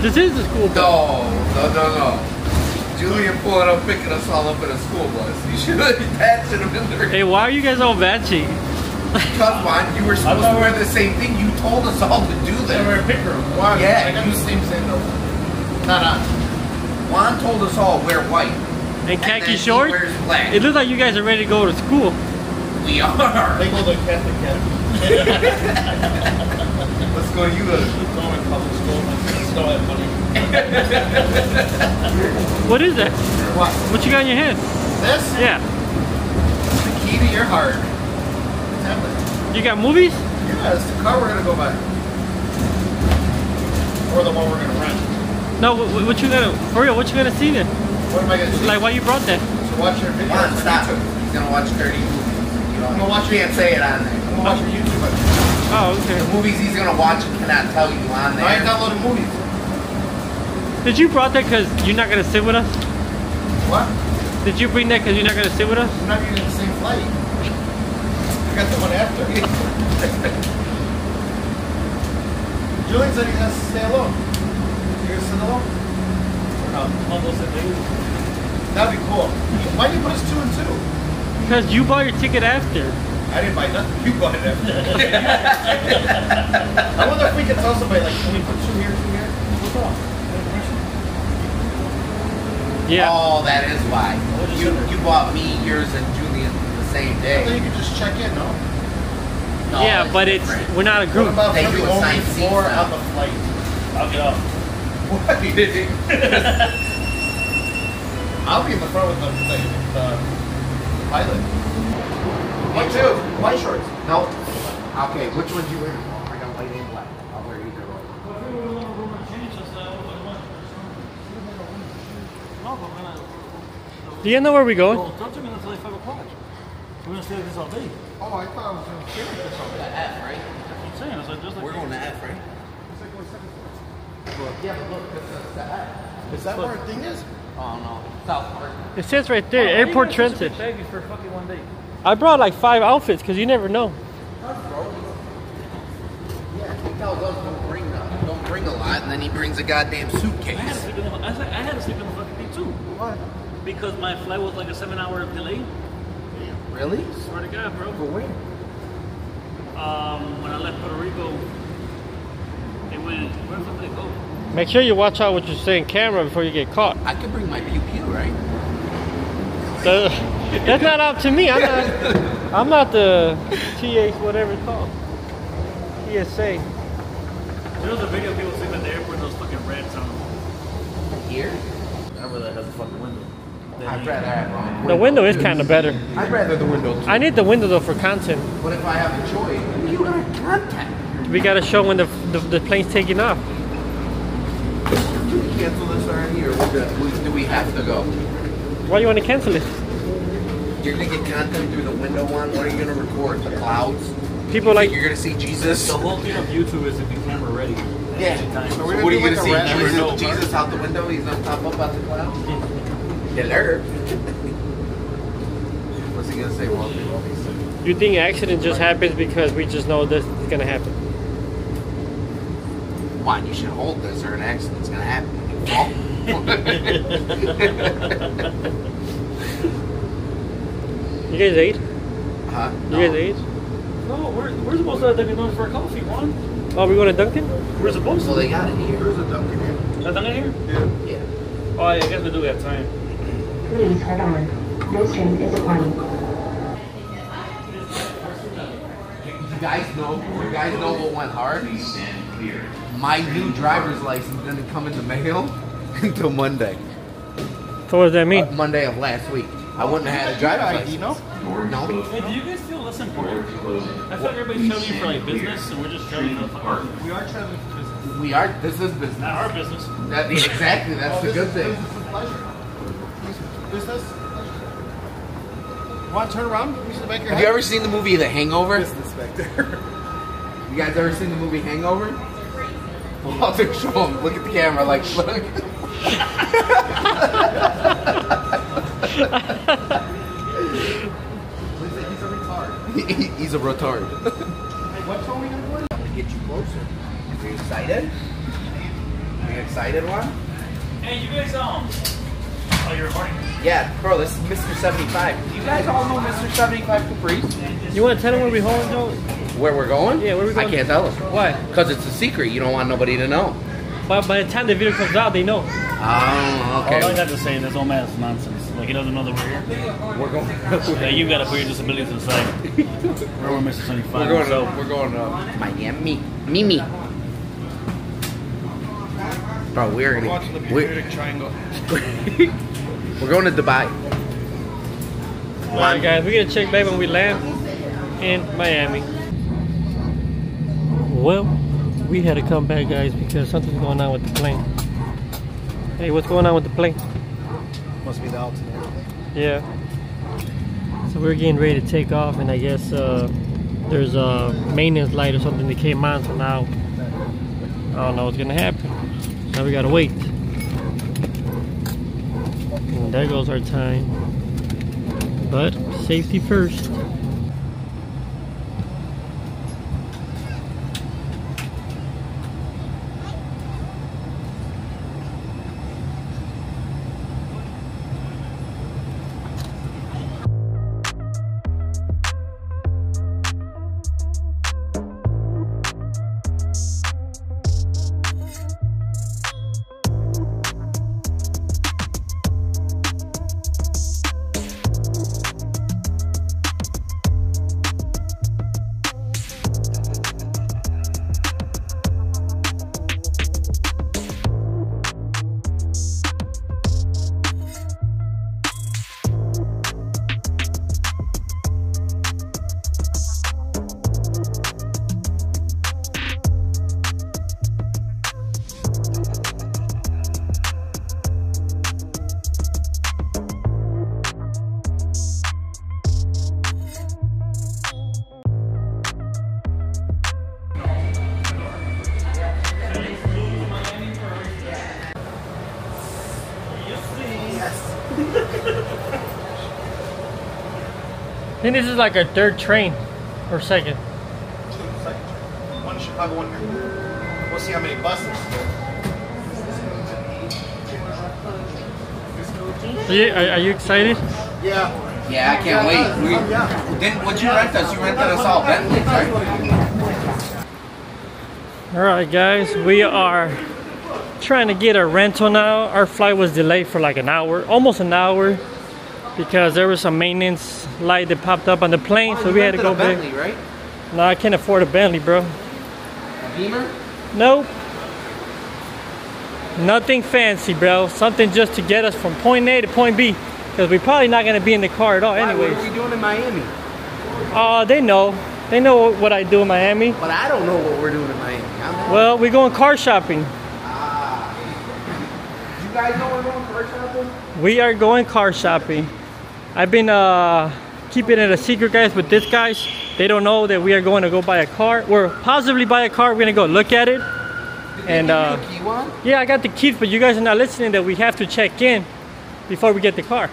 This is the school bus. No, no, no, no. Julian pulling up, picking us all up in a school bus. You should have, that should have been the Hey, why are you guys all matching? Come on, you were supposed to wear the same thing. You told us all to do Then we're that. a picker. Why? Yeah, I got you- the same sandals. Not on. Juan told us all wear white. And And khaki then he shorts? wears black. It looks like you guys are ready to go to school. we are. They go to Catholic Academy. Let's go. You go. Let's go public school. Let's have money. What is that? What? What you got in your hand? This? Yeah. It's the key to your heart. Tablet. You got movies? Yeah, it's the car we're gonna go by. Or the one we're gonna rent. No, what, what you gonna, for real, what you gonna see then? What am I gonna do? Like, why you brought that? to watch your videos Juan, on stop. YouTube. He's gonna watch 30 movies. You know, I'm gonna watch me and say it on there. I'm gonna watch your YouTube. But Oh, okay. The movies he's gonna watch he cannot tell you on I there. ain't downloading movies. Did you brought that because you're not gonna sit with us? What? Did you bring that because you're not gonna sit with us? We're not even in the same flight. I got the one after. Julian said he has to stay alone. You're gonna sit alone? That'd be cool. Why did you put us two and two? Because you bought your ticket after. I didn't buy nothing. You bought it after. I wonder if we could tell somebody like, can we put two here, two here? What's up? Yeah. Oh, that is why. You you bought me, yours, and Julian the same day. Then day. you could just check in, no? No, yeah, but it's, we're not a What group. about They do the only assigned seats on the flight? I'll get off. What? I'll be in the front with the, the, the pilot. Me too. White shorts. No. Okay, which one do you wear? Oh, I got white and black. I'll wear either one. Do you know where we're going? Well, don't you mean until like 5 o'clock? We're gonna stay like this all day. Oh, I thought I was going to stay with this all day. F, right? I'm saying, it's like just like We're going to F, right? Yeah, but look, this is uh, the F. Is that where our thing is? Oh no, South Park. It says right there, oh, Why you Airport got such a Transit. big for fucking one day. I brought like five outfits because you never know. Yeah, he tells us don't bring none. Don't bring a lot, and then he brings a goddamn I had to suitcase. sleep in the, I, had to sleep in the fucking thing too. Why? Because my flight was like a seven hour delay. Really? Swear to God, bro. For where? Um, when I left Puerto Rico, they went, where the fuck did they go? Make sure you watch out what you say in camera before you get caught. I could bring my pew pew, right? The- that's not up to me. I'm not. I'm not the TA, whatever it's called. TSA. There was a video of people sleeping at the airport and those fucking rats on them. Here? Whatever that has a fucking window. I'd rather have The window is kind of better. I'd rather the window too. I need the window though for content. But if I have a choice, you got contact. We gotta show when the the, the plane's taking off. Do we cancel this already, or we're good? We- do we have to go? Why do you want to cancel it? You're gonna get content through the window one. What are you gonna record? The clouds? People like You're gonna see Jesus. The whole thing of YouTube is to be camera ready. Yeah. Anytime. So we're what are you gonna gonna see? like a Never Jesus, Jesus out the window. He's gonna pop up out the clouds. Hello. What's he gonna say, Walter? you think accident just happens because we just know this is gonna happen. Why? You should hold this, or an accident's gonna happen. You guys ate? huh? You guys ate? No, we're, we're supposed to have Dunkin' Donuts for a coffee, Juan. Oh, we're going to Dunkin'? We're supposed Well, to. they got it here. There's a Dunkin' here. Is that here? Yeah. Oh, yeah, I guess we do have time. Please hold on. This train is running. You guys know. You guys know what went hard. My new driver's license didn't come in the mail until Monday. So what does that mean? Uh, Monday of last week. I wouldn't have had a driver's ID, license. no? No. Hey, do you guys feel less important? I feel like everybody's you for like business, and we're just traveling for the fucking. We are traveling for business. We are. This is business. Not our business. That, exactly. That's the good is thing. Business and pleasure. Business. pleasure. Want to turn around? You should make your Have head. you ever seen the movie The Hangover? business back there? You guys ever seen the movie Hangover? Walter, show him. Look at the camera. Like, look. He's a retard. He- He's a retard. Hey, what phone we gonna go in? to get you closer. Are you excited? Are you excited one? Hey, you guys, um. Oh, you're recording? Yeah, bro, this is Mr. 75. You guys all know Mr. 75 Caprice? You want to tell him where we home, Joe? Where we're going? Yeah, where we going? I can't tell them. Why? Because it's a secret. You don't want nobody to know. But by the time the video comes out, they know. Oh, All I okay. have to say, this old man is nonsense. Like, he doesn't know that we're here. We're going. Yeah, you gotta put your disabilities aside. We're on Mr. 75. We're going so, we're going to Miami. Mimi. Bro, we're gonna Watching the we're, Bermuda Triangle. we're going to Dubai. All right, guys, we're gonna check back when we land in Miami. Well, we had to come back, guys, because something's going on with the plane. Hey, what's going on with the plane? Must be the altitude. Yeah. So we're getting ready to take off, and I guess uh, there's a maintenance light or something that came on. So now I don't know what's gonna happen. Now we gotta wait. And there goes our time. But safety first. Think this is like a third train or second. One in Chicago, one here. We'll see how many buses. Are you, are, are you excited? Yeah. Yeah, I can't wait. We, Yeah. what'd you rent us? You rented us all Bentleys, right? All right, guys, we are trying to get a rental now. Our flight was delayed for like an hour, almost an hour, because there was some maintenance light that popped up on the plane, so Oh, you we had to go back. Bentley, right? No, I can't afford a Bentley, bro. A Beamer? Nope. Nothing fancy, bro. Something just to get us from point A to point B, because we're probably not gonna be in the car at all, Why, anyways. What are we doing in Miami? Oh, they know. They know what I do in Miami. But I don't know what we're doing in Miami. Well, we're going car shopping. Ah. you guys know we're going car shopping? We are going car shopping. I've been uh, keeping it a secret, guys, with this guys. They don't know that we are going to go buy a car. We're possibly buy a car. We're gonna go look at it. And uh, Give me a key one? yeah, I got the keys, but you guys are not listening that we have to check in before we get the car.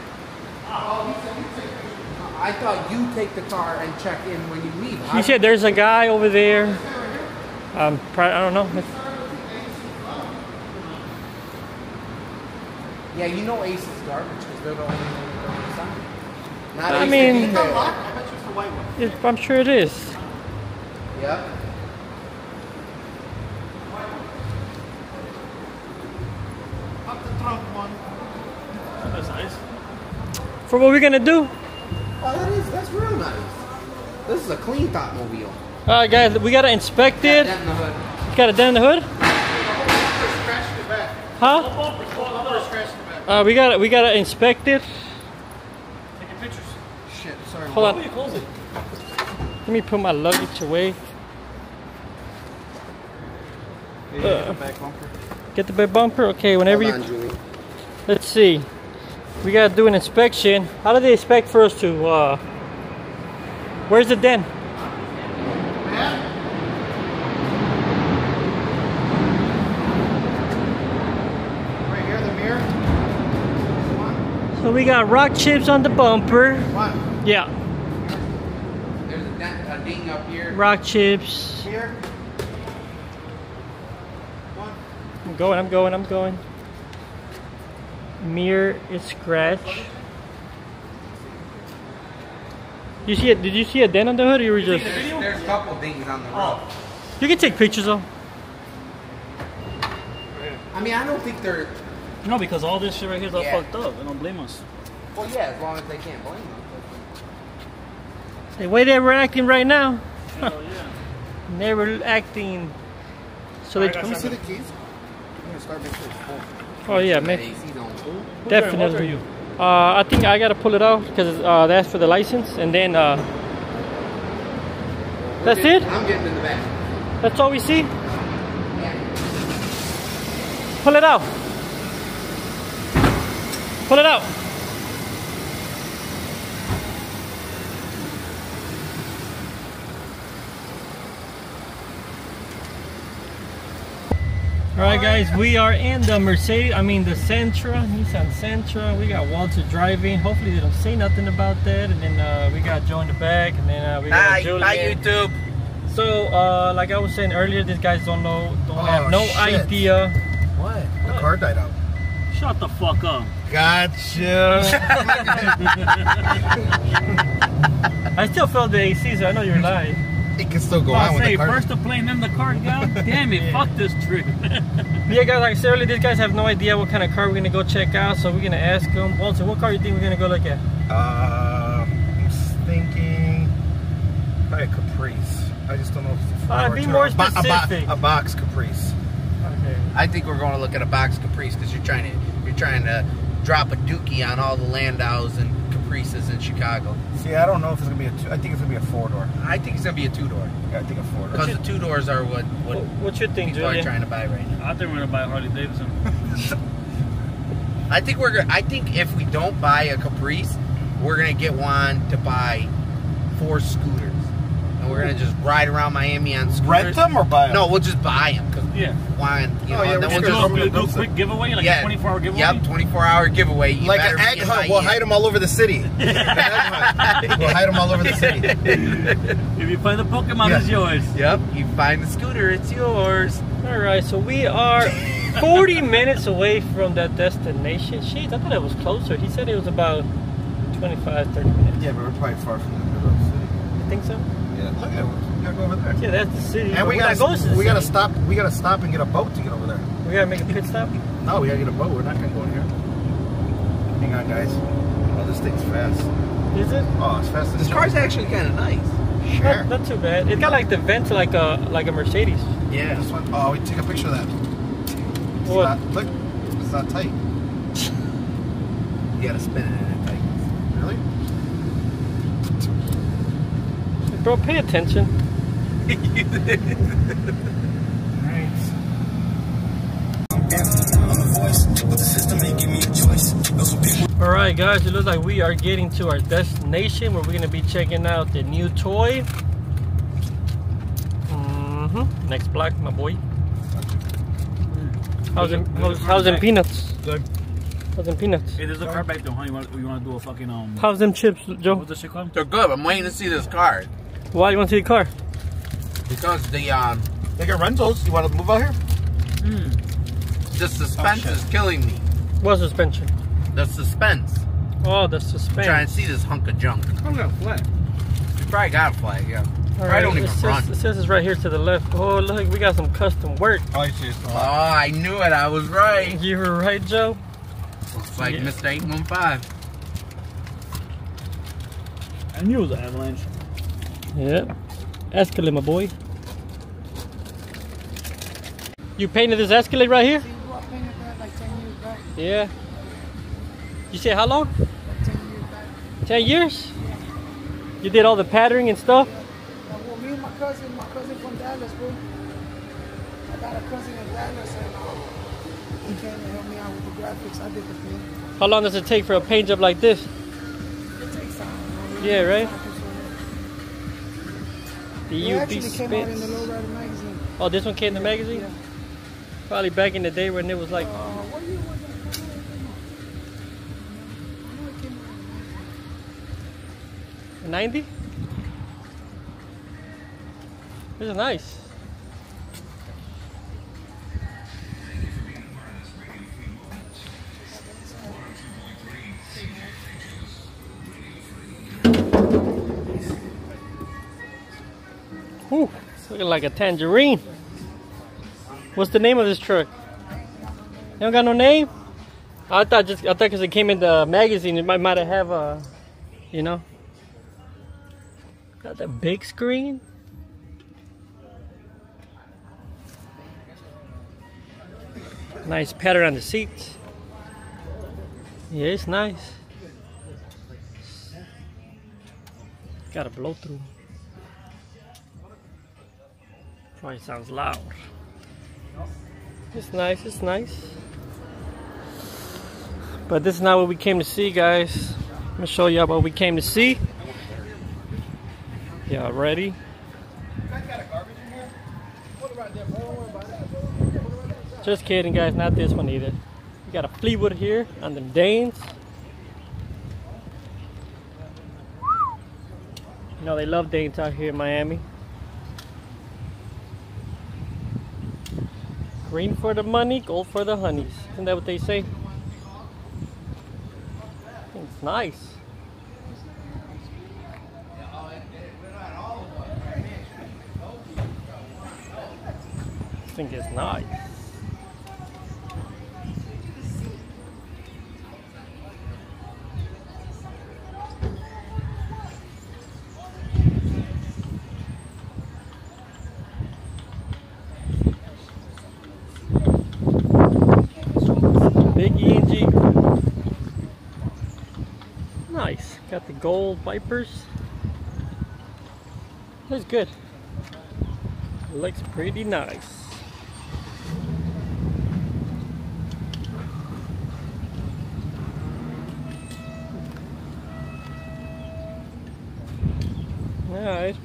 I thought you take the car and check in when you leave. He said there's a guy over there. Um, I don't know. Yeah, you know Ace is garbage because they're the only white one. It- I'm sure it is. Yep. Up the trunk one. that's nice. For what we're gonna do. Oh, that is, that's real nice. This is a clean top mobile. All right, guys, we gotta inspect it. That in the hood. Got a dent in the hood? Scratch the back. Huh? Bumper scratch the back. Uh, we gotta we gotta inspect it. Taking pictures. Shit, sorry. Hold How on. do you close it? Let me put my luggage away. Yeah, back bumper. Get the back bumper. Okay, whenever Hold you. Julie. Let's see. We gotta do an inspection. How do they expect for us to? Uh, where's the dent? Right here, the mirror. One. So we got rock chips on the bumper. One. Yeah, There's a, a ding up here. rock chips. Here. One. I'm going, I'm going, I'm going. Mirror is scratch. You see it? Did you see a dent on the hood, or you were just? There's, there's a couple dings on the Oh. roof. You can take pictures though. I mean, I don't think they're. No, because all this shit right here is all Yeah. fucked up. They don't blame us. Well, yeah, as long as they can't blame them. The way they were acting right now, Hell yeah. they were acting. So they. Can we see the keys? I'm gonna start making sure. Oh yeah, man, AC's on full. definitely. you? Uh, I think I gotta pull it out because uh, that's for the license, and then uh, That's it? I'm getting in the back. that's all we see. Yeah. Pull it out. Pull it out. All right, guys, we are in the Mercedes. I mean, the Sentra, Nissan Sentra. We got Walter driving. Hopefully, they don't say nothing about that. And then uh, we got Joe in the back, and then uh, we got Hi, Julian. hi YouTube. So, uh, like I was saying earlier, these guys don't know, don't Oh, have no shit. idea. What? The car died out. Shut the fuck up. Gotcha. I still felt the AC, so I know you're lying. It can still go I on with say the car. first the plane, then the car. God damn it! Fuck this trip. Yeah, guys, like I said earlier, these guys have no idea what kind of car we're gonna go check out, so we're gonna ask them. Walter, what car do you think we're gonna go look at? Uh, I'm thinking probably a Caprice. I just don't know if it's a Uh, be or more A bo- a bo- specific. A, box Caprice. Okay. I think we're going to look at a box Caprice because you're trying to you're trying to drop a dookie on all the Landaus and Caprices in Chicago. See, I don't know if it's gonna be a two. I think it's gonna be a four door. I think it's gonna be a two door Yeah, I think a four door. because the two doors are what what What, what you think, people are trying to buy right now. I think we're gonna buy a Harley Davidson. I think we're gonna. I think if we don't buy a Caprice, we're gonna get one to buy four scooters, and we're gonna just ride around Miami on scooters. Rent them or buy them? No, we'll just buy them because Yeah. why? you oh, know, Oh, yeah, and then we're we'll just just gonna Do, do a quick giveaway, like yeah, a 24 hour giveaway. Yep, 24 hour giveaway. You like better an be egg hunt. We'll hide them all over the city. An egg hunt. We'll hide them all over the city. If you find the Pokemon, Yeah. it's yours. Yep, you find the scooter, it's yours. All right, so we are 40 minutes away from that destination. Shit, I thought it was closer. He said it was about 25, 30 minutes. Yeah, but we're probably far from the middle of the city. You think so? Oh, yeah, look at. We gotta go over there. Yeah, that's the city. And we gotta, going to the we gotta stop. We gotta stop and get a boat to get over there. We gotta make a pit stop. No, we gotta get a boat. We're not gonna go in here. Hang on, guys. Oh, this thing's fast. Is it? Oh, it's fast. This shit. car's actually kind of nice. Sure. Not, not too bad. It got like the vent like a like a Mercedes. Yeah. This one. Oh, we take a picture of that. It's What? not- look, it's not tight. You gotta spin it in it tight. Really? Bro, pay attention. All right, guys. It looks like we are getting to our destination where we're gonna be checking out the new toy. Mm-hmm. Next block, my boy. How's in, how's, how's in peanuts? Good. How's in peanuts? Hey, there's a car back there, huh? You want, you want to do a fucking, um, How's them chips, Joe? what's this shit called? They're good. I'm waiting to see this car Why do you want to see the car? because the um They got rentals. You want to move out here? the suspense Oh, is killing me. What suspension? The suspense. Oh, the I'm suspense. trying to see this hunk of junk. Oh, got flat. You probably got a flag, yeah. All I don't even says, run. It says it's right here to the left. Oh, look, we got some custom work. Oh, you see, Oh, I knew it. I was right. You were right, Joe. Looks like Yeah. Mr. 815. I knew it was an avalanche. Yeah. Escalade, my boy. You painted this Escalade right here? I painted that like 10 years back. Yeah. You say how long? Like 10 years back. 10 years? You did all the patterning and stuff? Now, well, me and my cousin, my cousin from Dallas, bro. I got a cousin in Dallas, and he came and helped me out with the graphics. I did the paint. How long does it take for a paint job like this? It takes time. Yeah, right? It The came out in the. Oh, this one came in the magazine? Yeah. Probably back in the day when it was like Uh, what year was that? I know it came out in 90? This is nice. Looking like a tangerine. What's the name of this truck? You don't got no name? I thought just I thought because it came in the magazine, it might might have a, you know. Got the big screen. Nice pattern on the seats. Yeah, it's nice. Got a blow through. Probably sounds loud. It's nice, it's nice. But this is not what we came to see, guys. I'm gonna show y'all what we came to see. Y'all ready? Just kidding, guys. Not this one either. We got a Fleetwood here on the Danes. You know they love Danes out here in Miami. Green for the money, gold for the honeys. Isn't that what they say? It's nice. I think it's nice. Big ENG. Nice. Got the gold Vipers. Looks good. Looks pretty nice. Alright.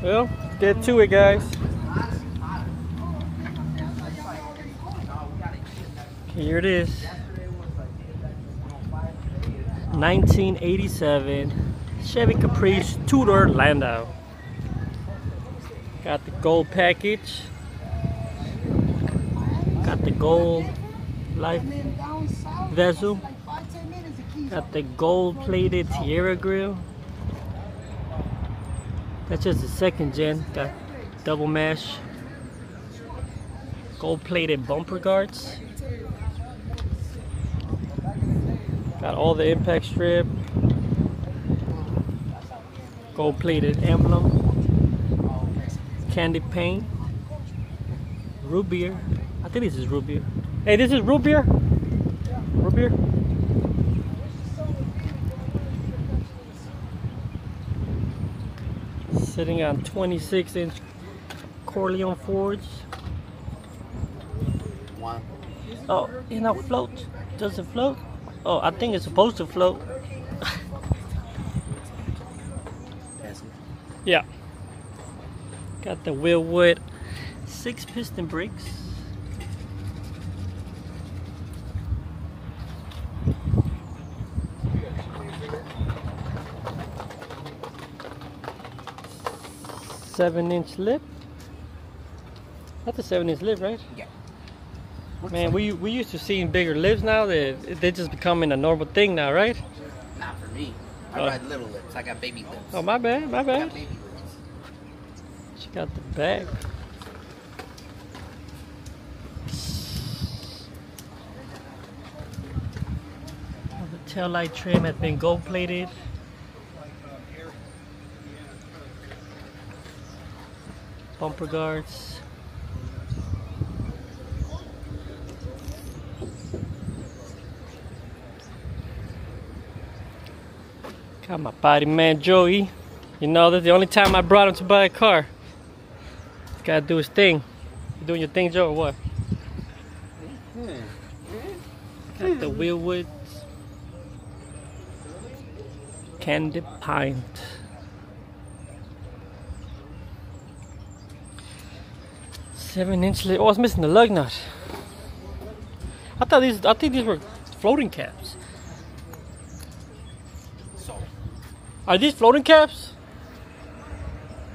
Well, get to it guys. Here it is. 1987 Chevy Caprice two-door Landau. Got the gold package. Got the gold life vessel. Got the gold plated Tierra grill. That's just the second gen. Got double mesh. Gold plated bumper guards. Got all the impact strip. Gold plated emblem. Candy paint. Root beer. I think this is root beer. Hey, this is root beer? Root beer? Sitting on 26 inch Corleone Forged. One. Oh, it not float. Does it float? Oh, I think it's supposed to float. yeah. Got the Wilwood six piston brakes. Seven inch lip. That's a seven inch lip, right? Yeah. Man, we we used to seeing bigger lips now. They they just becoming a normal thing now, right? Not for me. I Oh. ride little lips. I got baby lips. Oh my bad, my bad. got. She got the bag. The tail light trim has been gold plated. Bumper guards. Got my body man Joey. You know, that's the only time I brought him to buy a car. He's gotta do his thing. You doing your thing, Joe, or what? Got the Wilwood Candy Pint. Seven inch. Oh, I was missing the lug nut. I thought these. I think these were floating caps. So, Are these floating caps?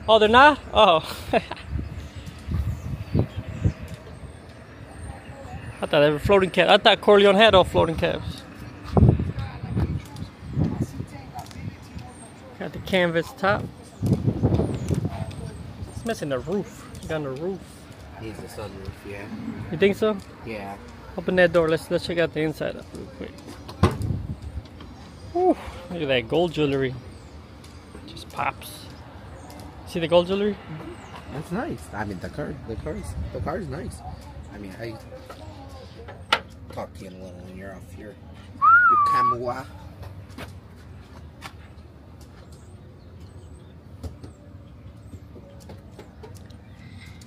Oh, they're not? Oh. I thought they were floating caps. I thought Corleone had all floating caps. Got the canvas top. It's missing the roof. Got the roof. Needs the sunroof, yeah. You think so? Yeah. Open that door. Let's let's check out the inside real quick. Whew, look at that gold jewelry. Pops. See the gold jewelry? That's nice. I mean, the car, the car's, the car's nice. I mean, I talk to you in a little when you're off your your camera.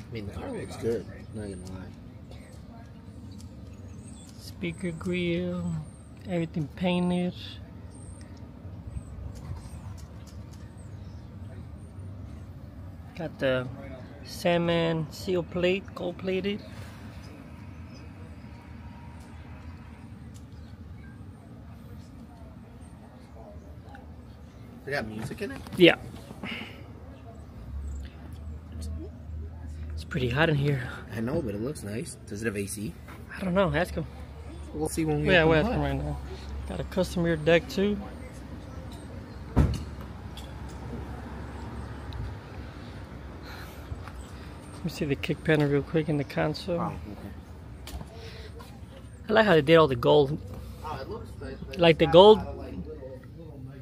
I mean, the car looks oh, good. Not gonna lie. Speaker grill. Everything painted. Got the salmon seal plate, gold plated. They got music in it. Yeah. It's pretty hot in here. I know, but it looks nice. Does it have AC? I don't know. Ask him. We'll see when we. Yeah, we're it asking up. right now. Got a custom rear deck too. Me see the kick panel real quick in the console. Oh, okay. I like how they did all the gold. Oh, it looks nice. Like the gold? of, like, little- little nice.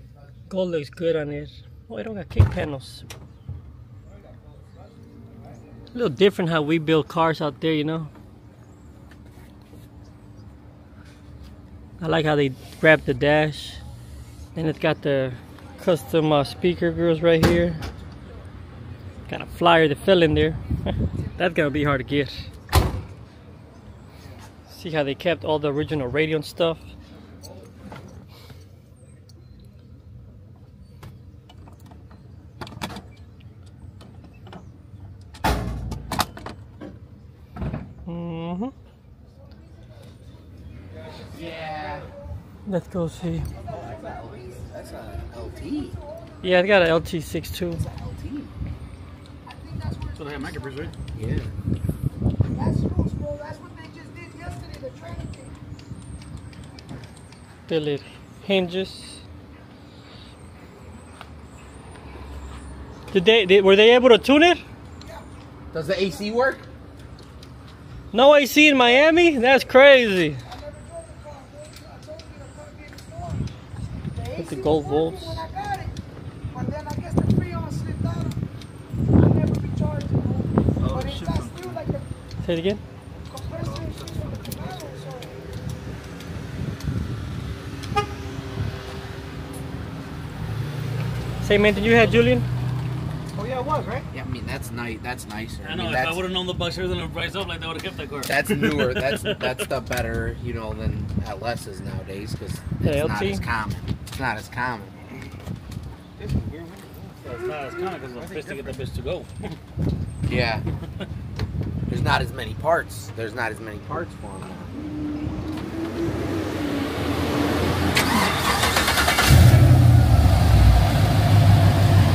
Gold looks good on it. Oh, it don't got kick panels. A little different how we build cars out there, you know. I like how they wrap the dash. Then it's got the custom uh, speaker grills right here. Got a flyer that fell in there. That's gonna be hard to get. See how they kept all the original radio and stuff. hmm Yeah. Let's go see. That's a LT. Yeah, I got an LT6 too. LT. So they have microburst, right? Yeah. That's loose, bro. That's what they just did yesterday, the training thing. Billet hinges. Did they, did, were they able to tune it? Does the AC work? No AC in Miami? That's crazy. I never drove the car, bro. I told you the car being stolen. The With the AC gold was working bolts. When I got it. But then I guess the freon slipped out. I never recharged it, bro. but it's not still like the Say it again. compressor is from the Camaro, so. Same engine you had, Julian? Oh yeah, it was, right? Yeah, I mean that's nice. That's nicer. I know. mean, if I would have known the bus were gonna price up like that, would have kept that car. that's newer. That's that's the better, you know, than LS's nowadays because The it's not as common. It's not as common. This is So it's not as kind of because I'm pissed to get that bitch to go. Yeah. There's not as many parts. There's not as many parts for them. now.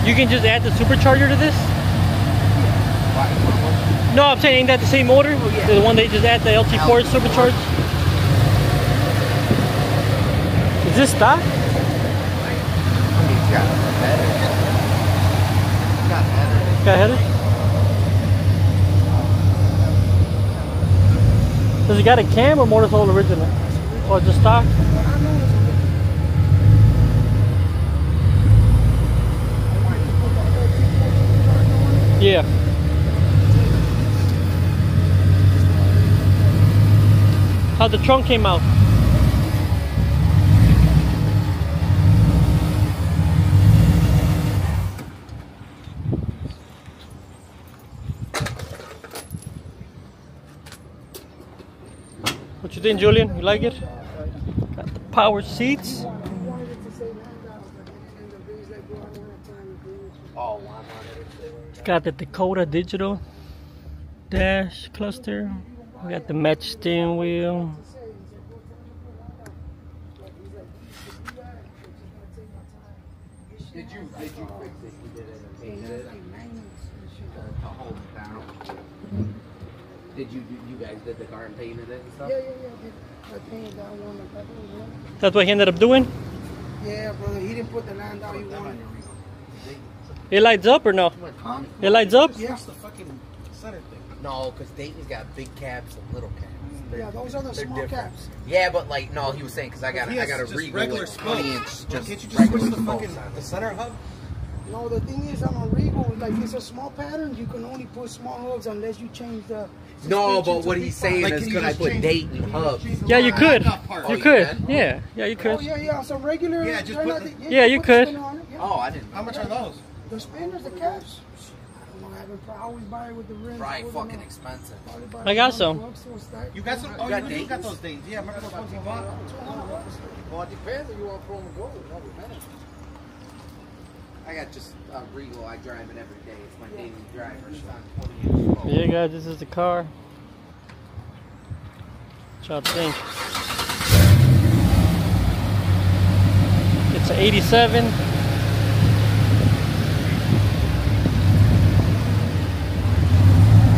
You can just add the supercharger to this? No, I'm saying ain't that the same motor? Oh, yeah. The one they just add the LT4 supercharged? Is this stock? I mean, it's got headers. It's got headers. Got header? Does it got a cam or motorcycle original? Or just stock? But I know it's a I wanted to put the LT4 supercharger on it. Yeah. How the trunk came out? Think, Julian? You like it? Got the power seats. He wanted it to say 9,000, but then it ended up being like, bro, I don't have time to do it. 100. It's got the Dakota digital dash cluster. We got the match steering wheel. Did you did you fix it? You did it and painted it uh, to hold it down. Did you you guys did the car and painted it and stuff? Yeah, yeah, yeah. I painted that one. I think it was. That's what he ended up doing. Yeah, brother. He didn't put the nine dollar he wanted. It lights up or no? Huh? It lights up? Yeah. the fucking center thing. No, because Dayton's got big cabs and little cabs. They're- Yeah, those are the they're small different. caps. Yeah, but like, no, he was saying because I got He a, I got a regular with spokes. 20 inch, Can't just you just regular switch the spokes fucking the center hub? No, the thing is, on a Regal, like it's a small pattern. You can only put small hubs unless you change the. No, but what he's saying Like, is, can could I put change- Dayton hubs? Yeah, you could. Part. Oh, You you could. can? Yeah, yeah, you could. Oh could. yeah, yeah. So regular. Yeah, just put not the- Yeah, you put could. the spinner on it, yeah. Oh, I didn't. How much are those? The spinners, the caps. I don't haven't. I always buy it with the rims. Probably fucking on. expensive. I got some. bucks or stack. You got some? Oh, you Oh, got you, you got those things. Yeah, remember those ones you bought? 200. Well, it depends if you want chrome and gold. No, depends. I got just a Regal. I drive it every day. It's my daily driver. It's on 20 Yeah, guys, this is the car. What y'all think? It's an 87.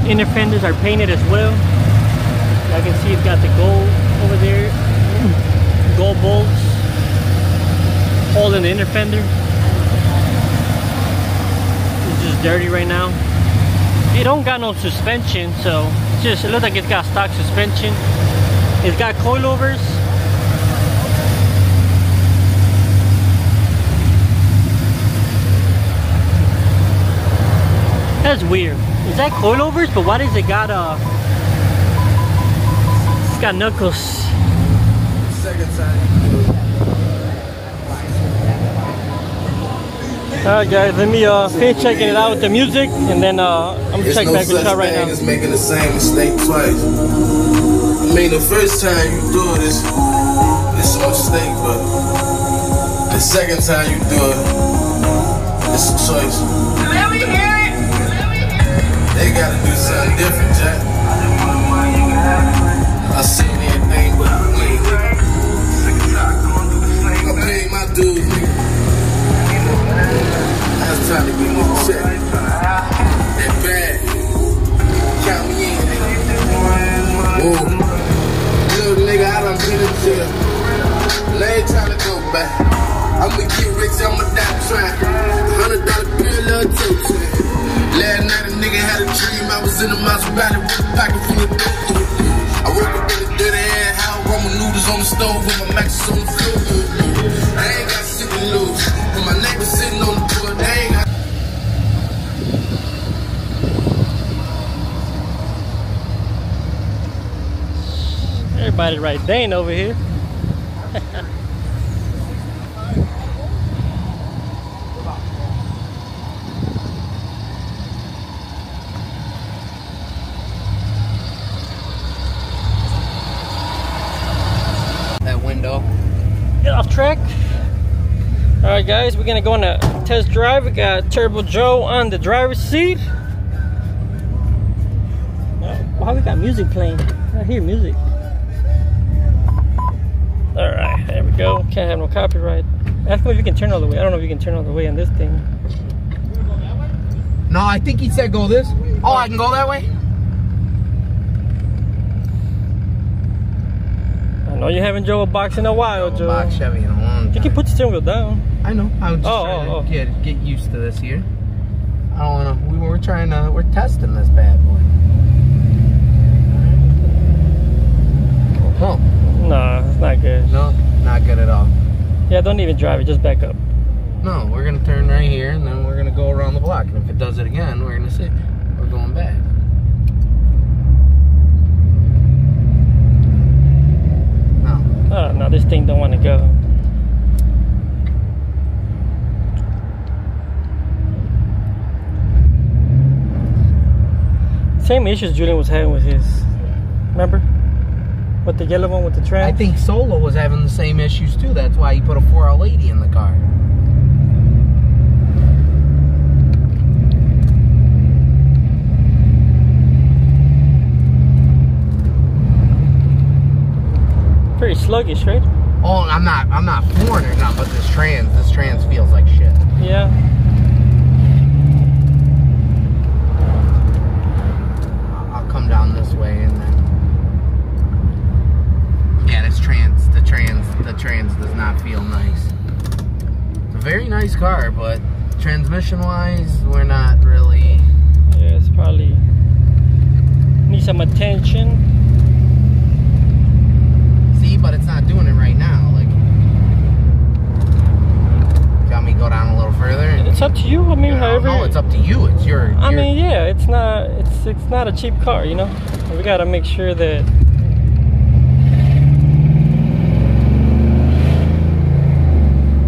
Inner fenders are painted as well. Y'all can see it's got the gold over there. Gold bolts holding the inner fender. It's just dirty right now. It don't got no suspension, so it's just it looks like it's got stock suspension. It's got coilovers. That's weird. Is that coilovers? But why does it got uh it's got knuckles. Second time. Alright guys, let me uh finish checking it out with the music and then uh I'm gonna check no back with such y'all right now. as making the same mistake twice. I mean, the first time you do it, it's, it's a mistake, but the second time you do it, it's a choice. Let me hear it. Let me hear it. They gotta do something different, Jack. I seen everything but me. I paid my dues, nigga. I was trying to get me check. That bad. Count me in, nigga. Whoa. Little nigga, I done been in jail. Ain't trying to go back. I'ma get rich, I'ma die trying. Hundred dollar bill, little toe tag. Last night a nigga had a dream. I was in the Maserati with a pocket full of dope. I woke up in a dirty ass house, ramen noodles on the stove with my mattress on the floor. I ain't got shit to lose. And my neighbor sitting Everybody right dang over here. That window. Get off track. Alright guys, we're gonna go on a test drive. We got Turbo Joe on the driver's seat. Oh, Why we got music playing? I hear music. Alright, there we go. Can't have no copyright. Ask him if you can turn all the way. I don't know if you can turn all the way on this thing. No, I think he said go this. Oh, I can go that way? I know you haven't drove a box in a while, Joe. Box Chevy in a long You time. can put the steering wheel down. I know. I'm just Oh, trying oh, oh. get get used to this here. I don't wanna. We were trying to. We're testing this bad boy. Oh Nah, it's not good. no, not good at all. Yeah, don't even drive it. Just back up. No, we're gonna turn right here, and then we're gonna go around the block. And if it does it again, we're gonna see. We're going back. No. Oh, no, this thing don't want to go. Same issues Julian was having with his. Remember? With the yellow one with the I think Solo was having the same issues too. That's why he put a 4L80 in the car. Pretty sluggish, right? Oh, I'm not. I'm not flooring or not, but this trans, this trans feels like shit. Yeah. I'll I'll come down this way and then. Yeah, this trans, the trans, the trans does not feel nice. It's a very nice car, but transmission wise, we're not really. Yeah, it's probably need some attention. See, but it's not doing it right now. Like, got me go down a little further. It's up to you. I mean, however. no, it's up to you. It's your. I your- mean, yeah, it's not. It's it's not a cheap car, you know. We gotta make sure that.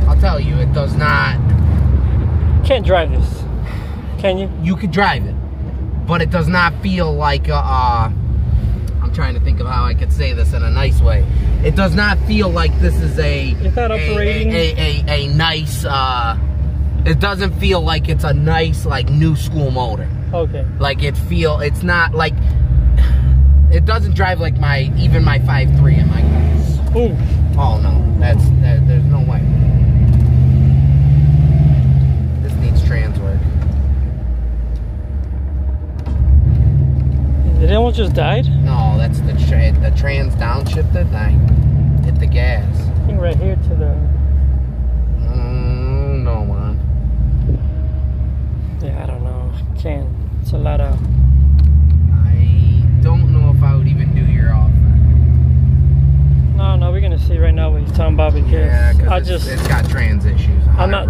I'll tell you, it does not. Can't drive this, can you? You could drive it, but it does not feel like. Uh, uh, I'm trying to think of how I could say this in a nice way. It does not feel like this is a. It's not a- operating. A, a, a, a nice. Uh, it doesn't feel like it's a nice like new school motor. Okay. Like it feel. It's not like. It doesn't drive like my even my 5.3 in my car. Ooh. Oh no, that's that, there's no way. This needs trans work. Did anyone just died? No, that's the tra- the trans downshifted. I hit the gas. I think right here to the. Mm, no man. Yeah, I don't know. Can't. It's a lot of. I don't know if I would even do your offer. No, no, we're gonna see right now what he's talking about because Yeah, because I it's, just. it's got trans issues. 100%. I'm not-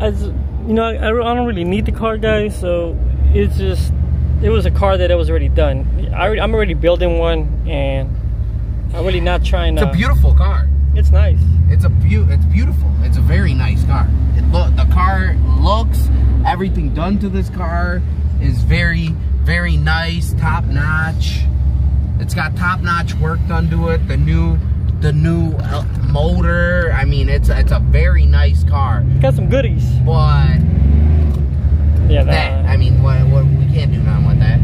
as you know, I, I don't really need the car, guys. So it's just it was a car that it was already done. I, I'm already building one, and I'm really not trying to. it's a beautiful car. It's nice. It's a beau- It's beautiful. It's a very nice car. It look the car looks everything done to this car is very very nice, top notch. It's got top notch work done to it. The new the new uh, motor. I mean, it's it's a very nice car. Got some goodies. But Yeah, that I mean, what, what we can't do nothing with that.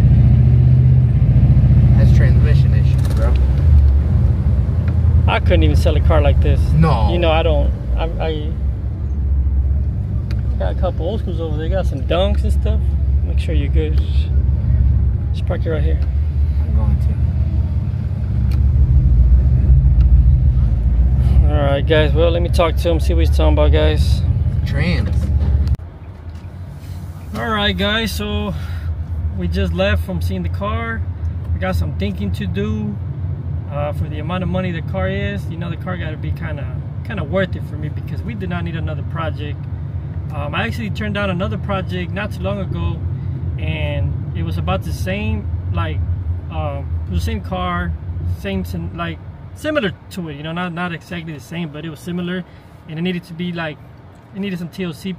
That's transmission issues, bro. I couldn't even sell a car like this. No. You know, I don't. I, I got a couple old schools over there. Got some donks and stuff. Make sure you're good. Just park it right here. I'm going to. All right, guys. Well, let me talk to him. See what he's talking about, guys. Trans. All right, guys. So we just left from seeing the car. We got some thinking to do uh, for the amount of money the car is. You know, the car got to be kind of kind of worth it for me because we did not need another project. Um, I actually turned down another project not too long ago, and it was about the same, like, um, the same car, same, like, similar to it. You know, not not exactly the same, but it was similar, and it needed to be like, it needed some TLC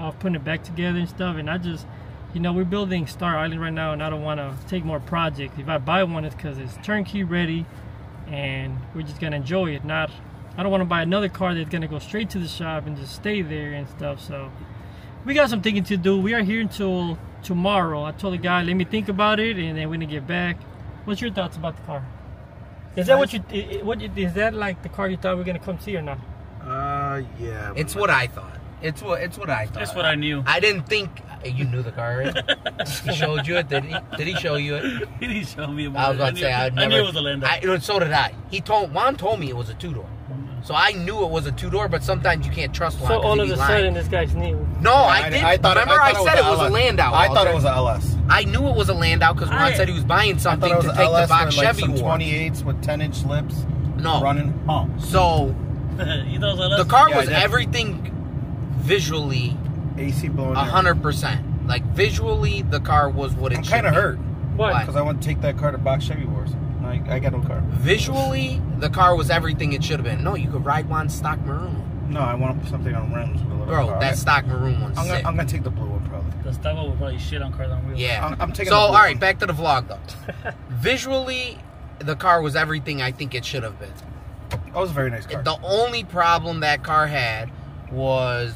uh, putting it back together and stuff. And I just, you know, we're building Star Island right now, and I don't want to take more projects. If I buy one, it's because it's turnkey ready, and we're just gonna enjoy it. Not, I don't want to buy another car that's gonna go straight to the shop and just stay there and stuff. So we got some thinking to do. We are here until tomorrow. I told the guy, let me think about it, and then we're gonna get back. What's your thoughts about the car? Is that what you? i- i- What you- is that like the car you thought we are gonna come see or not? Uh, yeah. It's what I thought. It's what it's what I thought. That's what I knew. I didn't think uh, you knew the car. Already? he showed you it. Did he? Did he show you it? he didn't show me. I was about to say I'd I never. knew it was a Landau. I, so did I. He told Juan told me it was a two door. So I knew it was a two door, but sometimes you can't trust Juan. So 'cause all of a lying. sudden, this guy's new. No, I, did. I thought it- Remember, I, thought said it was a Landau. I thought it was a LS. I knew it was a Landau because Juan I- said he was buying something thought it to take a the LS box with like Chevy some wore. 28s with 10 inch lips. No. Running. Oh. So you thought it was a the car Yeah, was everything visually AC blowing. a hundred percent. Like visually, the car was what it I'm should kind of be. hurt What? Why? because I want to take that car to Box Chevy Wars. I, I got no car. Visually, the car was everything it should have been. No, you could ride one stock maroon. No, I want something on rims with a little Bro, car. that stock maroon one's I'm sick. gonna, I'm gonna take the blue one probably. The stock one would probably shit on cars on wheels. yeah. I'm- I'm taking so, the blue right, one. back to the vlog though. Visually, the car was everything I think it should have been. That was a very nice car. The only problem that car had was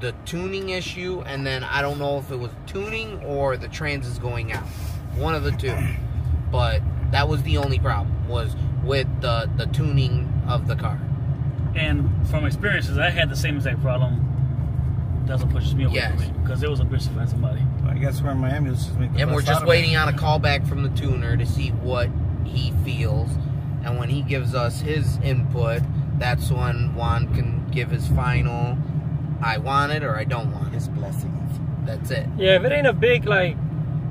the tuning issue, and then I don't know if it was tuning or the trans is going out. One of the two. But that was the only problem was with the the tuning of the car. And from experiences, I had the same exact problem. That's what pushes me away Yes. from it because it was a bitch to find somebody. I guess we're in Miami. Let's just make And we're just waiting on a call back from the tuner to see what he feels. And when he gives us his input, that's when Juan can give his final I want it or I don't want it. His blessings. That's it. Yeah, if it ain't a big like,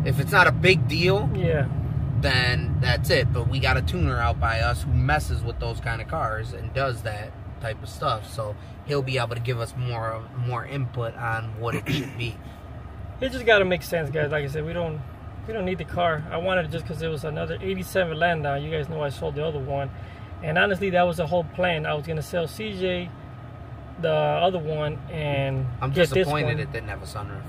If it's not a big deal, yeah, then that's it. But we got a tuner out by us who messes with those kind of cars and does that type of stuff. So he'll be able to give us more more input on what it should be. it just gotta make sense, guys. Like I said, we don't we don't need the car. I wanted it just because it was another '87 Landau. You guys know I sold the other one, and honestly, that was the whole plan. I was gonna sell CJ the other one and I'm get this disappointed one. it didn't have a sunroof.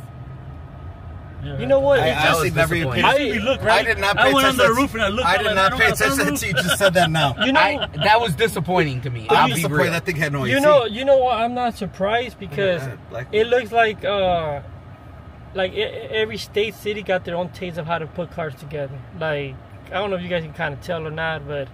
You know what? I It's just- honestly was never even disappointed. paid I- attention. We look, I did not I pay went attention. on the roof and I looked. I did like, not don't pay attention sunroof. until you just said that now. you know, I, that was disappointing to me. I'll I'm be disappointed real. that thing had no you AC. know, you know what? I'm not surprised because Yeah, it looks like uh, like e- every state city got their own taste of how to put cars together. Like I don't know if you guys can kind of tell or not, but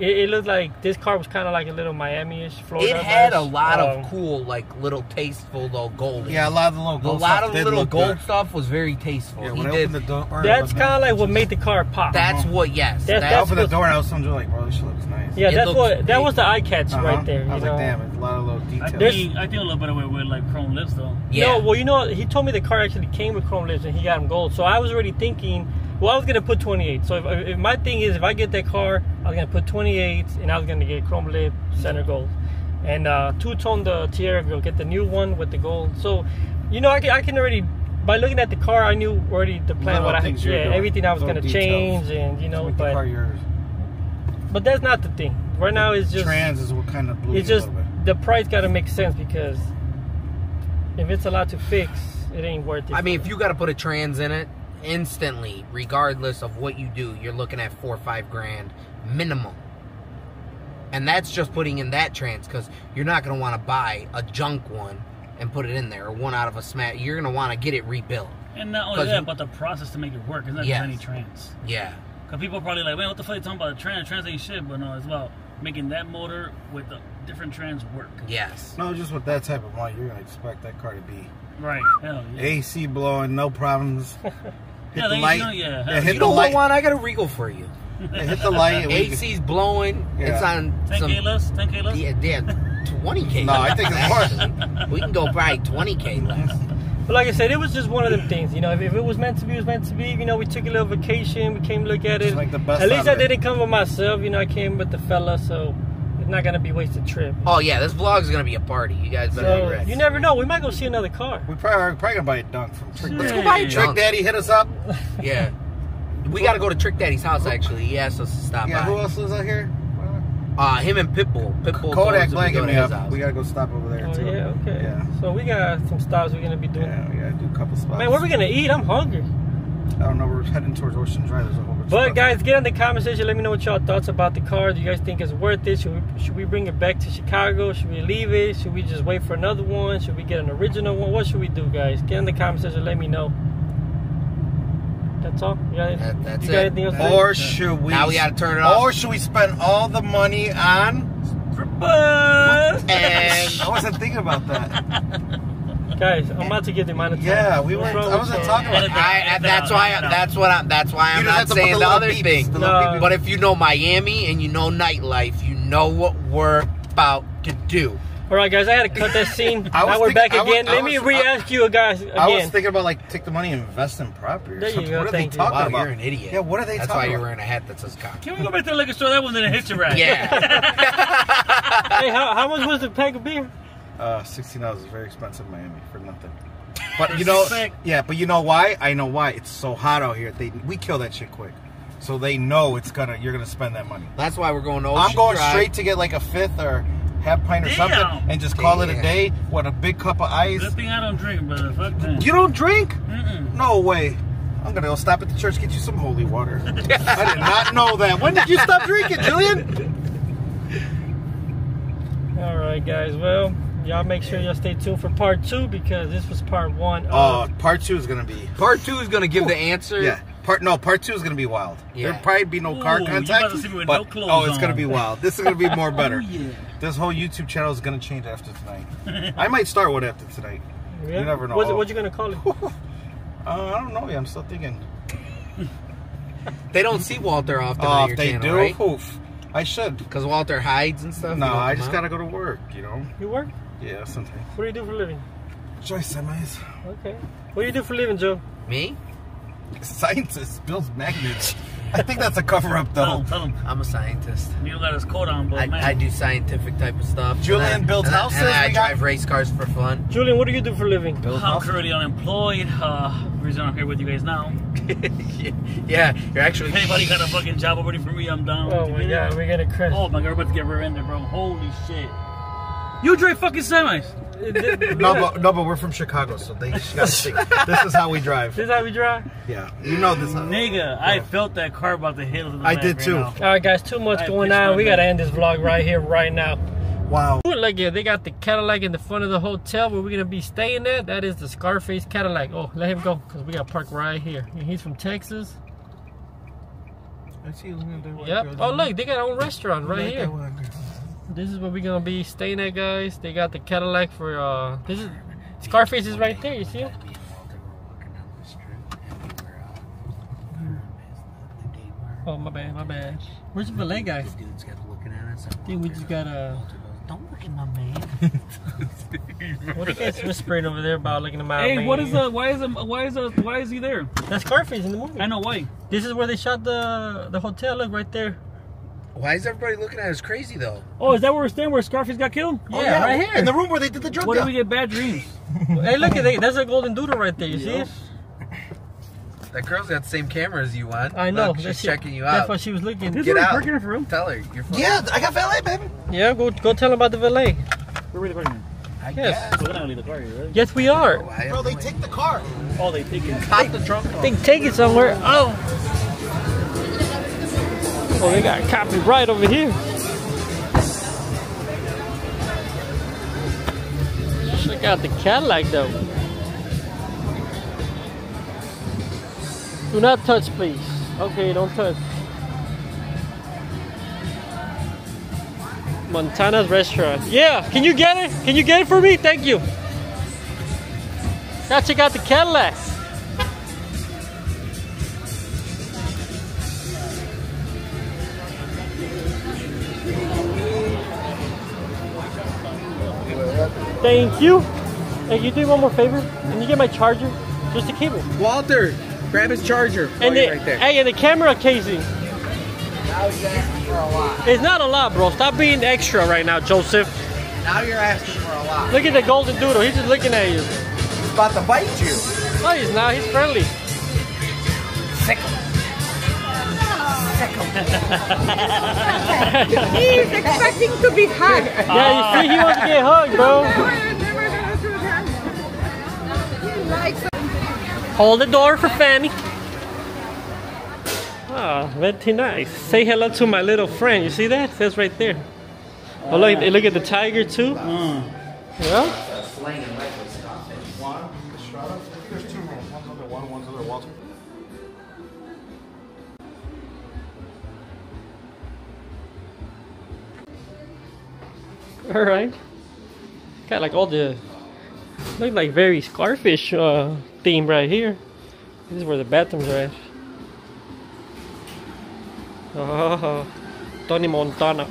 it, it looked like this car was kind of like a little Miami-ish, Florida. It had a lot Um, of cool, like little tasteful though gold. Yeah, a lot of the little a gold lot stuff of the did little gold good. stuff was very tasteful. Yeah, he when I did. opened the door, That's kind of like what made the car pop. That's what. Yes. That's- I that- opened the door and I was something like, bro, this shit looks nice. yeah, it that's looks what that was the eye catch Uh-huh. right there. I was you like, know? damn, it's a lot of little I details. think, I think a little better way with like chrome lips though. yeah. No, well, you know, he told me the car actually came with chrome lips and he got them gold. So I was already thinking, well, I was gonna put 28. So if, if my thing is, if I get that car, I was gonna put 28 and I was gonna get chrome lip, center gold, and uh, two tone the Tierra Grill, get the new one with the gold. So, you know, I can, I can already. By looking at the car, I knew already the plan. Little What I had, yeah, doing, everything I was little gonna details. change, and you know, make car but yours. but that's not the thing. Right now, it's just Trans is what kind of blew it's just the price got to make sense because if it's a lot to fix, it ain't worth it. I mean, if you got to put a trans in it, instantly, regardless of what you do, you're looking at four or five grand minimum. And that's just putting in that trans because you're not going to want to buy a junk one and put it in there or one out of a smash. You're going to want to get it rebuilt. And not only that, you- but the process to make it work. is not Yes. just any trans. Yeah. Because people are probably like, man, what the fuck are you talking about? Trans, trans ain't shit. But no, it's about making that motor with the different trans work. Yes. No, just with that type of money, you're gonna expect that car to be Right. Hell yeah. AC blowing, no problems. Hit Yeah, the light. you know, yeah, yeah, hit You the know light. what, Juan? I got a Regal for you. Yeah, hit the light. and we AC's blowing. It's on 10K some. less? 10K less? Yeah, yeah, 20k. No, I think it's more. Actually. We can go probably 20k less. But like I said, it was just one of them things. You know, if, if it was meant to be, it was meant to be. You know, we took a little vacation. We came look at Just it. make the best At least I it. didn't come with myself. You know, I came with the fella, so it's not gonna be wasted trip. Oh yeah, this vlog is gonna be a party. You guys better be So ready. you never know. We might go see another car. We probably are probably gonna buy a donk from Trick Let's Daddy. go buy a Trick donk. Daddy, hit us up. Yeah. We gotta go to Trick Daddy's house actually. He asked us to stop Yeah, by. who else lives out here? Uh, him and Pitbull. Pitbull told us Kodak if we to me up. house. We gotta go stop over there Oh too. yeah, okay. Yeah. So we got some stops we're gonna be doing. Yeah, we gotta do a couple spots. Man, what are we gonna eat? I'm hungry. I don't know. We're heading towards Ocean Drive. There's a whole bunch. But guys, get in the comment section. Let me know what y'all thoughts about the car. Do you guys think it's worth it? Should we should we bring it back to Chicago? Should we leave it? Should we just wait for another one? Should we get an original one? What should we do, guys? Get in the comment section. Let me know. That's all. You got, That- that's you got it. anything else? to? Or should we? Now we gotta turn it off. Or should we spend all the money on? But And I wasn't thinking about that. guys, I'm about to get the amount of time. Yeah, we weren't- I wasn't you? talking about Edit I, that, I, edit that's that why. out, That's what. I, that's why I'm not have to put saying the the other beeps, thing. the No. But if you know Miami and you know nightlife, you know what we're about to do. All right, guys, I had to cut that scene. I now we're thinking- back I was- again. I Let me was- re-ask you guys again. I was thinking about like take the money and invest in property. Or There you something. go, What are thank they talking Wow, about? you're an idiot. Yeah, what are they talking? That's why you're wearing a hat that says cock. Can we go back to the liquor store? That one didn't hit you right. Yeah. hey, how, how much was the pack of beer? Uh, sixteen dollars is very expensive in Miami for nothing. But you know, Sick. yeah, but you know why? I know why. It's so hot out here. They we kill that shit quick, so they know it's gonna. You're gonna spend that money. That's why we're going to I'm going Drive. straight to get like a fifth or half pint or Damn. something, and just call it a day What a big cup of ice. Good thing I don't drink, brother. Fuck that. You don't drink? Mm-mm. No way. I'm gonna go stop at the church get you some holy water. I did not know that. When did you stop drinking, Julian? All right, guys. Well, y'all make sure y'all stay tuned for part two because this was part one. Uh, Of, part two is gonna be. Part two is going to give the answer. Yeah. Part no, part two is gonna be wild. Yeah. There'll probably be no car Ooh, you contact. about see me with but, no clothes oh, it's gonna be wild. This is gonna be more better. Oh, yeah. This whole YouTube channel is gonna change after tonight. I might start one after tonight. yeah? you never know. What's, what you gonna call it? Uh, I don't know. yet. I'm still thinking. They don't see Walter often Oh, on if they channel, do, right? oof, I should. Because Walter hides and stuff. No, I just out? gotta go to work. You know. You work? Yeah, sometimes. What do you do for a living? Joy semis. Okay. What do you do for a living, Joe? Me? Scientist builds magnets. I think that's a cover up Tell though. him, tell him. I'm a scientist. Neil got his coat on, but I, man. I do scientific type of stuff. Julian And then- builds and houses, And then I we got- drive race cars for fun. Julian, what do you do for a living? Build I'm houses. currently unemployed. Uh, reason I'm here with you guys now. yeah, you're actually. If anybody got a fucking job already for me, I'm down. Oh my god, we're gonna crash. Oh my god, we're about to get rear ended, bro. Holy shit. You drive fucking semis. No, but no, but we're from Chicago, so they got to see. This is how we drive. This is how we drive? Yeah, you know this. How, Nigga, I felt that car about to hit. I did too. Alright guys, too much I going on. We gotta end this vlog right here, right now. Wow. Ooh, Look here, they got the Cadillac in the front of the hotel where we're gonna be staying at. That is the Scarface Cadillac. Oh, let him go, because we got parked right here. And he's from Texas. I see Yep. Oh look, they got their own restaurant right here. This is where we're gonna be staying at, guys. They got the Cadillac for uh. This is Scarface is right there. You see it? Oh my bad, my bad. Where's the valet guy? Dude's got looking at us. I think we just got a. Don't look at my man. What are you guys whispering over there about looking at my Hey, man? what is uh? Why is um? Why is uh? Why is he there? That's Scarface in the movie. I know why. This is where they shot the the hotel. Look right there. Why is everybody looking at us crazy though? Oh, is that where we're staying? Where Scarface got killed? Oh, yeah, right here. In the room where they did the drug What deal. did we get bad dreams? hey, look at that. That's a golden doodle right there. You see it? That girl's got the same camera as you on. I know. Look, she's it. checking you out. That's out. why she was looking. This Get out. working here for real. Tell her you're fine. Yeah, I got valet, baby. Yeah, go go tell him about the valet. We're really parking. I Yes. guess. We're not gonna leave the car here, right? Yes, we are. Why- Bro, they take the car. Oh, they take it. Pop the trunk I off. think take it somewhere. Oh. Oh, they got copyright over here. Check out the Cadillac though. Do not touch, please. Okay, don't touch. Montana's restaurant. Yeah, can you get it? Can you get it for me? Thank you. Gotta check out the Cadillac. Thank you. Hey, you do me one more favor? Can you get my charger? Just a cable. Walter, grab his charger. And the, right there. hey, and the camera casing. Now he's asking for a lot. It's not a lot, bro. Stop being extra right now, Joseph. Now you're asking for a lot. Look at the golden doodle. He's just looking at you. He's about to bite you. No, he's not. He's friendly. He's expecting to be hugged. Yeah, you see, he wants to get hugged, bro. Hold the door for Fanny. Ah, very nice. Say hello to my little friend. You see that? It says right there. Oh, look, look at the tiger too. Yeah. All right. Got like all the look like very Scarfish uh, theme right here. This is where the bathrooms are at. Oh, Tony Montana.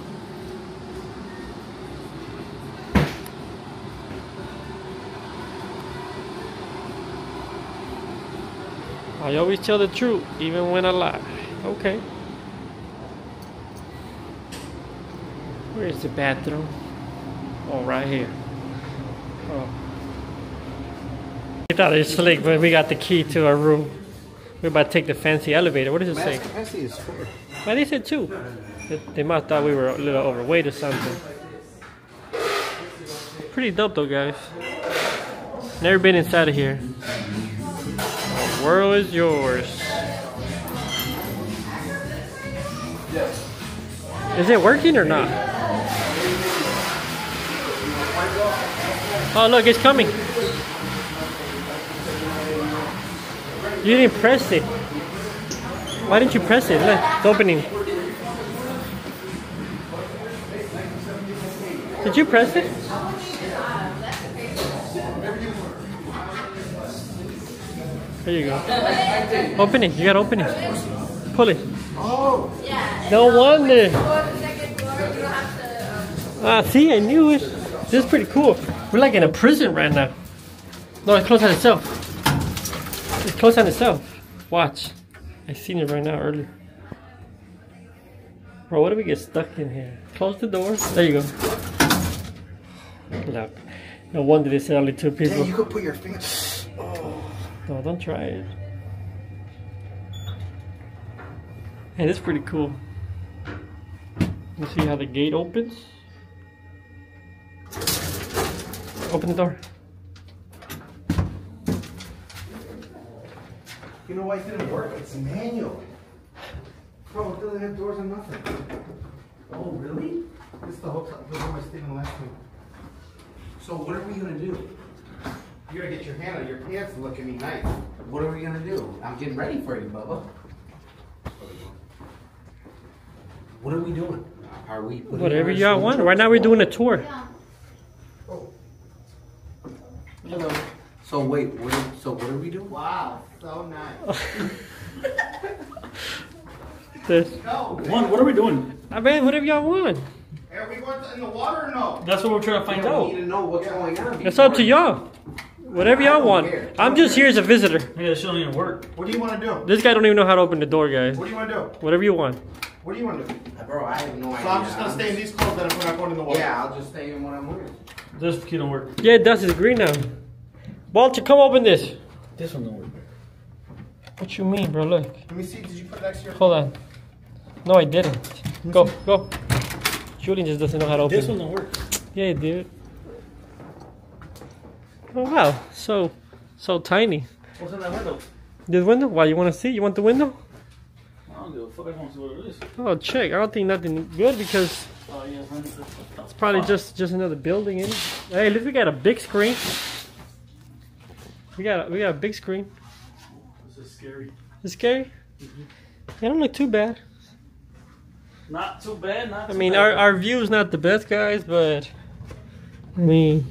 I always tell the truth, even when I lie. Okay. Where's the bathroom? Oh, right here. Oh. We thought it was slick, but we got the key to our room. We're about to take the fancy elevator. What does it say? capacity is four. Well, they said two. They- They must have thought we were a little overweight or something. Pretty dope though, guys. Never been inside of here. The world is yours. Is it working or not? Oh, look, it's coming. You didn't press it. Why didn't you press it? Look, it's opening. Did you press it? There you go. Open it. You gotta open it. Pull it. No wonder. Ah, see, I knew it. This is pretty cool. We're like in a prison right now. No, it closed on itself. It closed on itself. Watch. I seen it right now earlier. Bro, what if we get stuck in here? Close the door. There you go. Look. No wonder they said only two people. Yeah, you could put your finger. No, don't try it. Hey, this is pretty cool. You see how the gate opens? Open the door. You know why it didn't work? It's manual. Bro, it doesn't have doors or nothing. Oh, really? This is the whole time. This is my sticking last week. So what are we gonna do? You gotta get your hand out of your pants and look at me nice. What are we gonna do? I'm getting ready for you, Bubba. What are we doing? Are we Whatever y'all want. Right now we're doing a on? tour. Hello. So wait, what are, so what are we doing? Wow, so nice. This. Go. One, what are we doing? I mean, whatever y'all want. Hey, Are we going to- in the water or no? That's what we're trying to find out. We need to know what's going on. It's up to y'all. Whatever y'all want. care. I'm just here as a visitor. Yeah, this shit don't even work. What do you want to do? This guy don't even know how to open the door, guys. What do you want to do? Whatever you want. What do you want to do? Uh, bro, I have no idea. So I'm just gonna stay in these clothes then if we're not going in the water. Yeah, I'll just stay in what I'm wearing. This key don't work. Yeah, it does. It's green now. Walter, come open this. This one don't work. What you mean, bro? Look. Let me see. Did you put it next to your? Hold on. No, I didn't. Go, go. Julian just doesn't know how to open This one don't work. Yeah, dude. Oh wow, so so tiny. What's in that window? This window? Why you want to see? You want the window? I don't give a fuck. I want to see what it is. Oh, check. I don't think nothing good because Oh yeah, it's probably just just another building. In. Hey, at least we got a big screen. We got a, we got a big screen. This is scary. It's scary. Mm-hmm. They don't look too bad. Not too bad. Not. I mean, bad. our our view is not the best, guys, but I mean,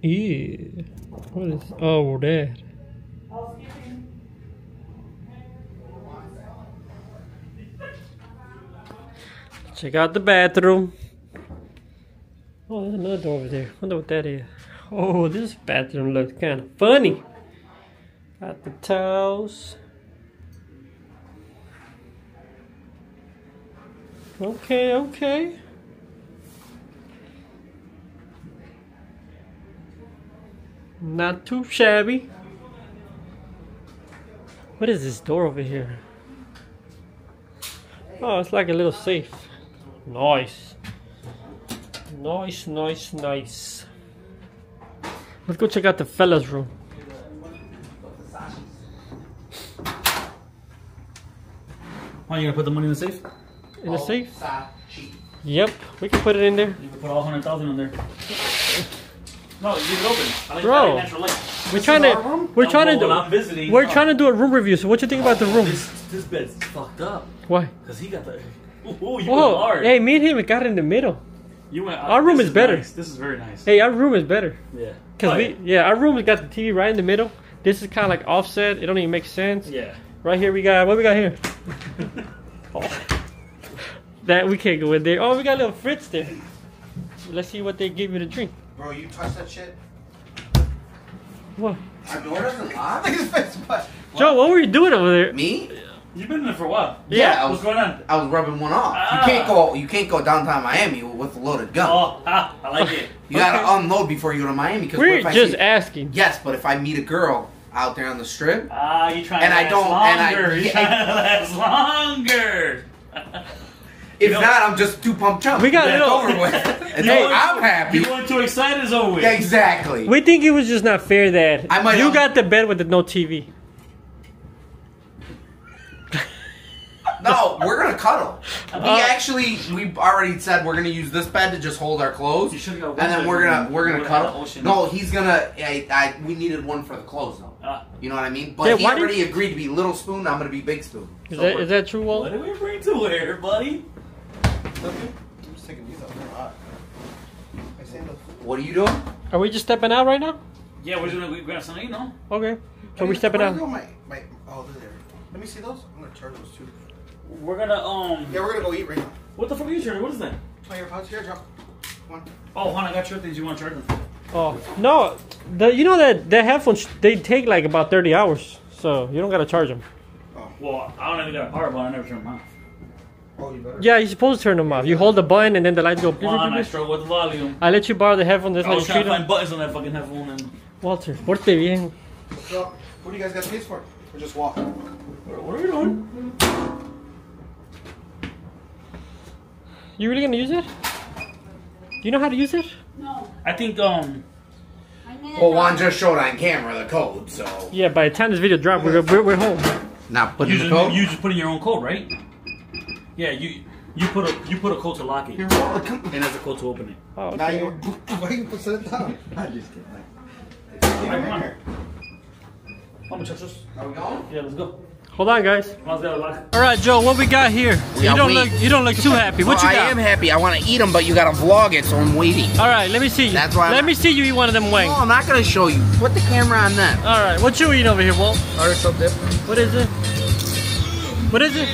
ew. What is? Oh, that. Check out the bathroom. Oh, there's another door over there. Wonder what that is. Oh, this bathroom looks kind of funny. Got the towels. Okay, okay. Not too shabby. What is this door over here? Oh, it's like a little safe. Nice. Nice, nice, nice. Let's go check out the fella's room. Why you gonna put the money in the safe? In the safe? Versace. Yep, we can put it in there. You can put all hundred thousand in there. No, you leave it open. I like, Bro. Natural light. We're trying to, we're No, trying to well, when I'm visiting. we're uh, trying to do a room review. So what you think about the room? This this bed's fucked up Why? because he got the. Ooh, ooh, you went Oh, hard. hey, me and him got in the middle. You went. our room this is better. nice. This is very nice. Hey, our room is better. Yeah. Cause Oh, we, yeah, our room has got the TV right in the middle. This is kind of like offset. It don't even make sense. Yeah. Right here we got what we got here. Oh. That we can't go in there. Oh, we got a little Fritz there. Let's see what they give you to drink. Bro, you touch that shit. What? Our door doesn't lock? Look at his face. What? Joe, what were you doing over there? Me? You've been in there for a while. Yeah, I What's going on? I was rubbing one off. Ah. You can't go you can't go downtown Miami with a loaded gun. Oh, ah, I like it. You gotta unload before you go to Miami because We're if I just see, asking. Yes, but if I meet a girl out there on the strip, Ah, you trying And to I last don't- and I- longer. you yeah, trying to last longer. if know- not, I'm just too pumped up. We got It's little- over with. And Hey, so I'm happy. You weren't too excited, it's over with. Yeah, exactly. We think it was just not fair that I might- you got the bed with the no TV. No, we're gonna cuddle. We Uh, actually we already said we're gonna use this bed to just hold our clothes, You should've got one and then bed. we're gonna we're gonna would've had cuddle. the ocean. No, he's gonna. I, I we needed one for the clothes though. Ah, You know what I mean? But Yeah, he why did- already agreed to be little spoon. I'm gonna be big spoon. Is So that we're- that true, what Walt? did we bring to here, buddy? I'm just taking these off. They're hot. My sandals. What are you doing? Are we just stepping out right now? Yeah, we're just gonna go grab something, you know? Okay. So we Where stepping do out. My, my, oh, they're there. Let me see those. I'm gonna charge those too. We're gonna, um. Yeah, we're gonna go eat right now. What the fuck are you trying? What is that? My AirPods here, drop. one? Oh, Juan, I got your things. You want to charge them? Oh no, the you know that the headphones they take like about thirty hours, so you don't gotta charge them. Oh. Well, I don't even got a power button. I never turn them off. Oh, you better. Yeah, you're supposed to turn them off. You hold the button and then the lights go. beep, Juan, I beep. struggle with the volume. I let you borrow the headphones. That's I how you was trying treat to find them. buttons on that fucking headphone and. Walter, porte bien. So, what do you guys got keys for? Or just walk? What are we doing? You really gonna use it? Do you know how to use it? No. I think um. Well, Juan just showed on camera the code, so. Yeah. By the time this video drops, we're, we're we're home. Not put You in the code? you just put in your own code, right? Yeah, you you put a you put a code to lock it, and welcome. there's a code to open it. Oh, Now okay. you. Why you put it down? I'm just kidding. Alright, come on. How much this? Are we going? Yeah, let's go. Hold on, guys. Juan's got a lock. All right, Joe. What we got here? We you got don't wheat. look you don't look too happy. What Well, you I am happy. I want to eat them, but you got to vlog it, so I'm waiting. All right, let me see you. That's why Let I'm- me see you eat one of them wings. No, I'm not going to show you. Put the camera on that. All right, what you eating over here, Walt? Are so different? What is it? What is it?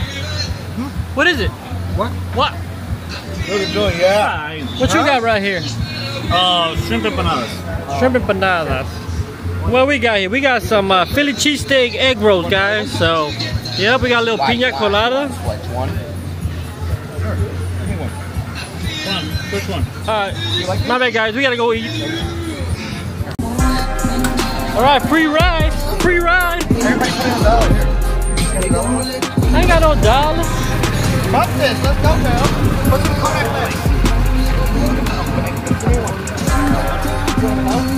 What is it? What? What? What are you doing? Yeah. What you got right here? Uh, shrimp empanadas. Shrimp empanadas. What we got here? We got some uh, Philly cheesesteak egg rolls, guys. So, yeah, we got a little pina colada. Which one? Juan, which? All right, my bad, guys. We gotta go eat. All right, free ride, free ride. Everybody put in a dollar here. I ain't got no dollar. Fuck this. Let's go, man. What's the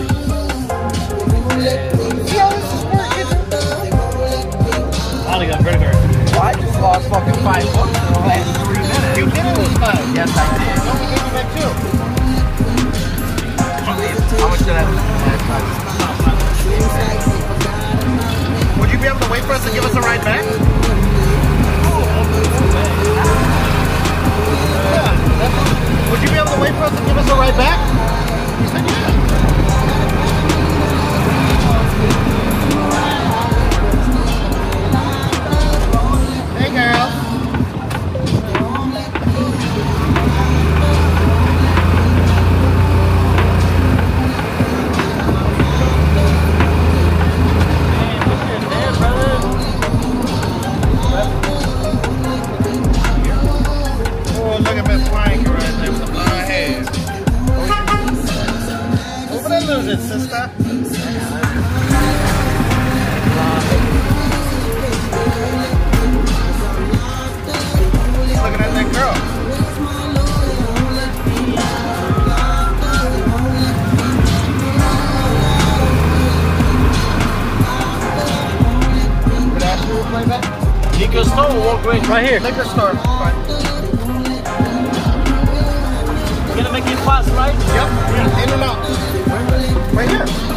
fucking five bucks in the last three minutes. You did it this time. Yes, I did. No, we gave you too. How much did I lose last time? Would you be able to wait for us to give us a ride back? Would you be able to wait for us to give us a ride back? Hey, Nico Stone will walk away. Right here. Liquor store. Fine. You're gonna make it fast, right? Yep. In and out. Right here.